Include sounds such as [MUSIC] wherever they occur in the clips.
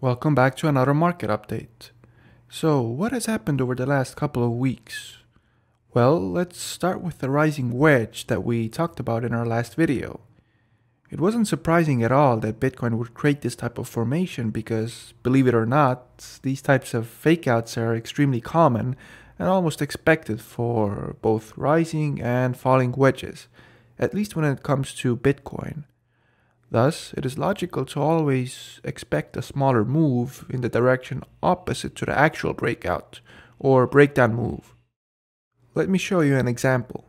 Welcome back to another market update. So, what has happened over the last couple of weeks? Well, let's start with the rising wedge that we talked about in our last video. It wasn't surprising at all that Bitcoin would create this type of formation because, believe it or not, these types of fakeouts are extremely common and almost expected for both rising and falling wedges, at least when it comes to Bitcoin. Thus, it is logical to always expect a smaller move in the direction opposite to the actual breakout or breakdown move. Let me show you an example.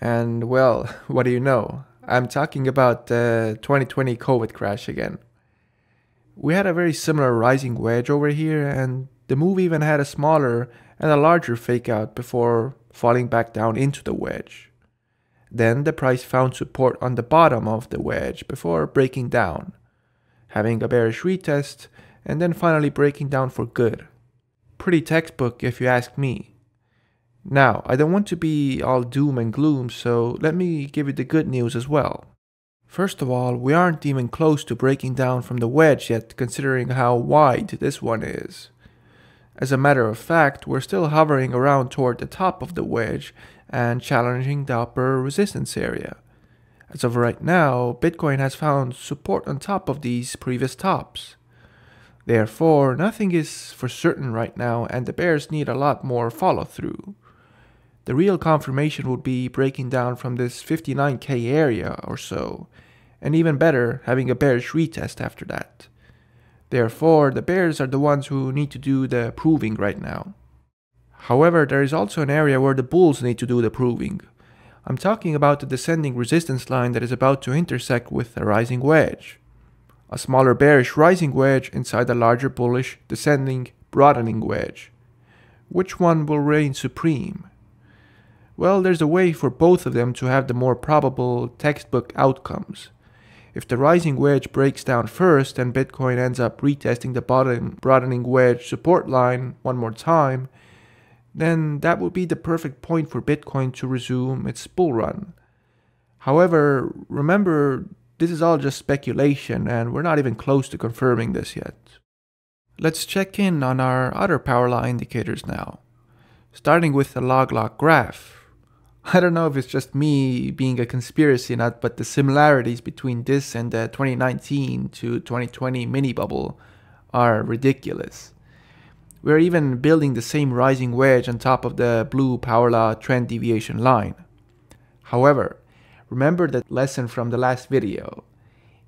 And well, [LAUGHS] what do you know? I'm talking about the 2020 COVID crash again. We had a very similar rising wedge over here, and the move even had a smaller and a larger fake out before falling back down into the wedge. Then the price found support on the bottom of the wedge before breaking down, having a bearish retest, and then finally breaking down for good. Pretty textbook if you ask me. Now, I don't want to be all doom and gloom, so let me give you the good news as well. First of all, we aren't even close to breaking down from the wedge yet, considering how wide this one is. As a matter of fact, we're still hovering around toward the top of the wedge and challenging the upper resistance area. As of right now, Bitcoin has found support on top of these previous tops. Therefore, nothing is for certain right now, and the bears need a lot more follow through. The real confirmation would be breaking down from this 59k area or so, and even better, having a bearish retest after that. Therefore, the bears are the ones who need to do the proving right now. However, there is also an area where the bulls need to do the proving. I'm talking about the descending resistance line that is about to intersect with a rising wedge. A smaller bearish rising wedge inside a larger bullish descending broadening wedge. Which one will reign supreme? Well, there's a way for both of them to have the more probable textbook outcomes. If the rising wedge breaks down first and Bitcoin ends up retesting the bottom broadening wedge support line one more time, then that would be the perfect point for Bitcoin to resume its bull run. However, remember, this is all just speculation and we're not even close to confirming this yet. Let's check in on our other power law indicators now, starting with the log log graph. [LAUGHS] I don't know if it's just me being a conspiracy nut, but the similarities between this and the 2019 to 2020 mini bubble are ridiculous. We're even building the same rising wedge on top of the blue power law trend deviation line. However, remember that lesson from the last video.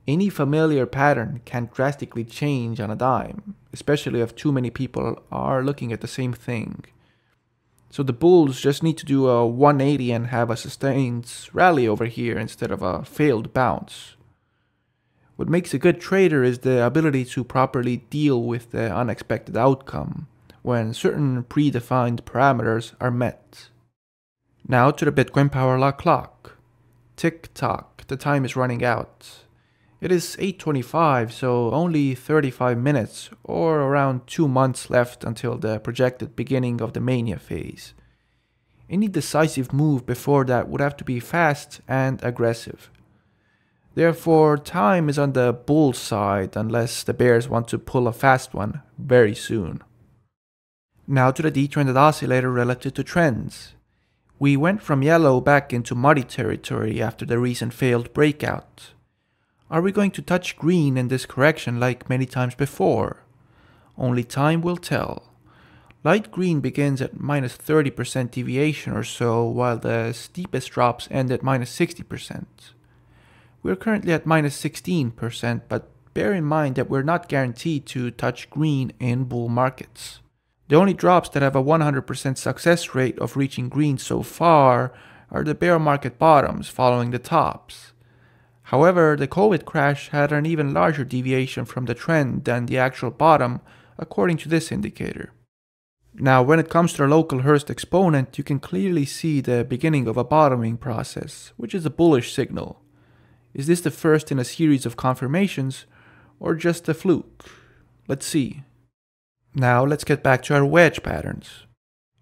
Any familiar pattern can drastically change on a dime, especially if too many people are looking at the same thing. So the bulls just need to do a 180 and have a sustained rally over here instead of a failed bounce. What makes a good trader is the ability to properly deal with the unexpected outcome when certain predefined parameters are met. Now to the Bitcoin Power Law clock. Tick tock, the time is running out. It is 8.25, so only 35 minutes or around 2 months left until the projected beginning of the mania phase. Any decisive move before that would have to be fast and aggressive. Therefore, time is on the bull side unless the bears want to pull a fast one very soon. Now to the detrended oscillator relative to trends. We went from yellow back into muddy territory after the recent failed breakout. Are we going to touch green in this correction like many times before? Only time will tell. Light green begins at minus 30% deviation or so, while the steepest drops end at minus 60%. We're currently at minus 16%, but bear in mind that we're not guaranteed to touch green in bull markets. The only drops that have a 100% success rate of reaching green so far are the bear market bottoms following the tops. However, the COVID crash had an even larger deviation from the trend than the actual bottom, according to this indicator. Now, when it comes to the local Hurst exponent, you can clearly see the beginning of a bottoming process, which is a bullish signal. Is this the first in a series of confirmations, or just a fluke? Let's see. Now, let's get back to our wedge patterns.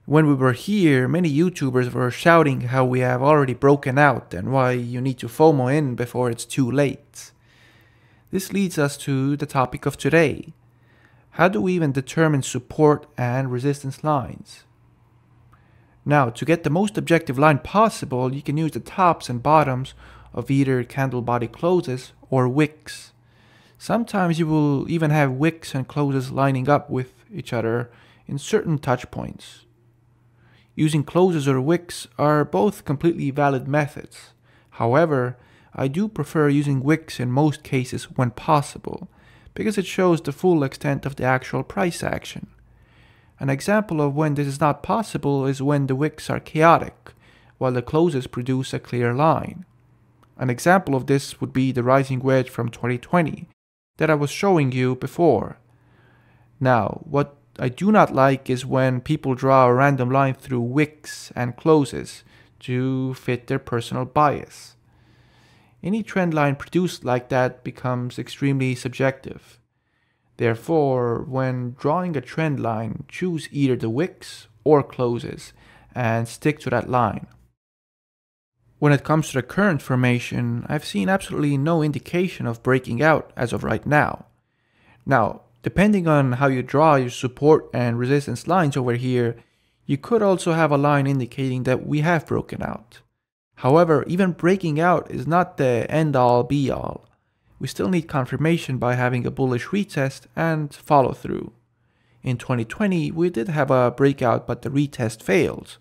When we were here, many YouTubers were shouting how we have already broken out and why you need to FOMO in before it's too late. This leads us to the topic of today how do we even determine support and resistance lines? Now, to get the most objective line possible, you can use the tops and bottoms of either candle body closes or wicks. Sometimes you will even have wicks and closes lining up with each other in certain touch points. Using closes or wicks are both completely valid methods. However, I do prefer using wicks in most cases when possible, because it shows the full extent of the actual price action. An example of when this is not possible is when the wicks are chaotic, while the closes produce a clear line. An example of this would be the rising wedge from 2020 that I was showing you before. Now, what I do not like is when people draw a random line through wicks and closes to fit their personal bias. Any trend line produced like that becomes extremely subjective. Therefore, when drawing a trend line, choose either the wicks or closes and stick to that line. When it comes to the current formation, I've seen absolutely no indication of breaking out as of right now. Now, depending on how you draw your support and resistance lines over here, you could also have a line indicating that we have broken out. However, even breaking out is not the end all be all. We still need confirmation by having a bullish retest and follow through. In 2020, we did have a breakout, but the retest failed,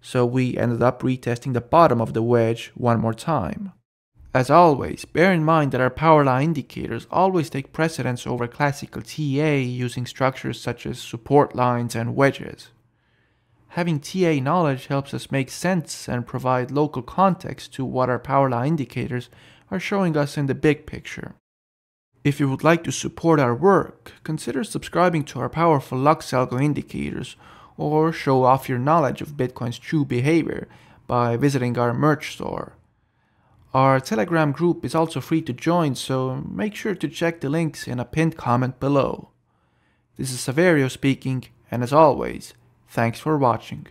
so we ended up retesting the bottom of the wedge one more time. As always, bear in mind that our power law indicators always take precedence over classical TA using structures such as support lines and wedges. Having TA knowledge helps us make sense and provide local context to what our power law indicators are showing us in the big picture. If you would like to support our work, consider subscribing to our powerful LuxAlgo indicators or show off your knowledge of Bitcoin's true behavior by visiting our merch store. Our Telegram group is also free to join, so make sure to check the links in a pinned comment below. This is Saverio speaking, and as always, thanks for watching.